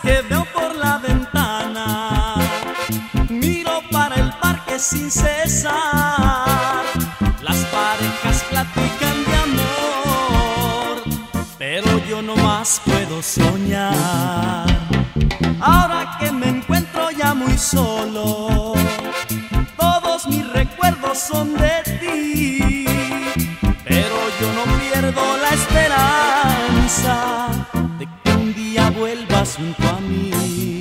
que veo por la ventana. Miro para el parque sin cesar. Las parejas platican de amor, pero yo no más puedo soñar. Ahora que me encuentro ya muy solo, todos mis recuerdos son de vuelvas junto a mí.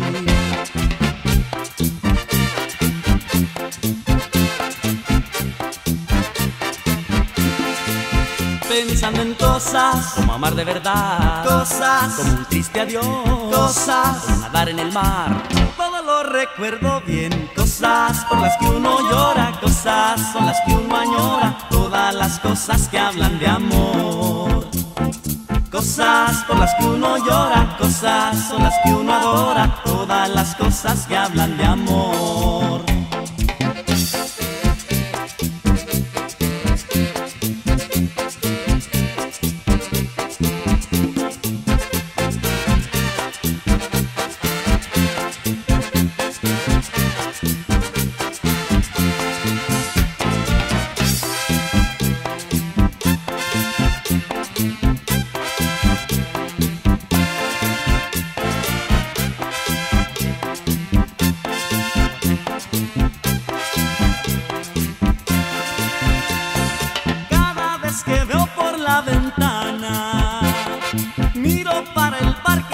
pensando en cosas como amar de verdad, cosas como un triste adiós, cosas como nadar en el mar. Todo lo recuerdo bien, cosas por las que uno llora, cosas son las que uno añora, todas las cosas que hablan de amor. Cosas por las que uno llora, cosas son las que uno adora, todas las cosas que hablan de amor.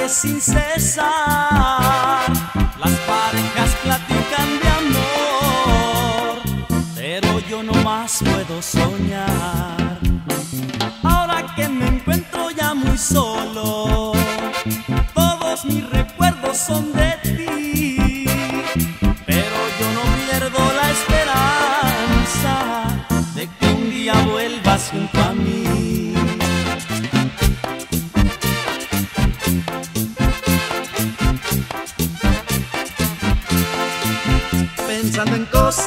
Sin cesar. Las parejas platican de amor, pero yo no más puedo soñar. Ahora que me encuentro ya muy solo, todos mis recuerdos son de ti, pero yo no pierdo la esperanza de que un día vuelvas junto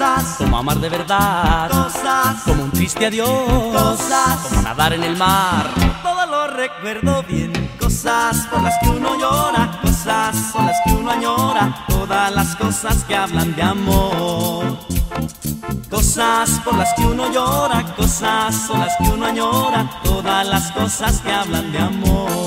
cosas. Como amar de verdad, cosas. Como un triste adiós, Cosas. como nadar en el mar. Todo lo recuerdo bien, cosas por las que uno llora, cosas son las que uno añora, todas las cosas que hablan de amor. Cosas por las que uno llora, cosas son las que uno añora, todas las cosas que hablan de amor.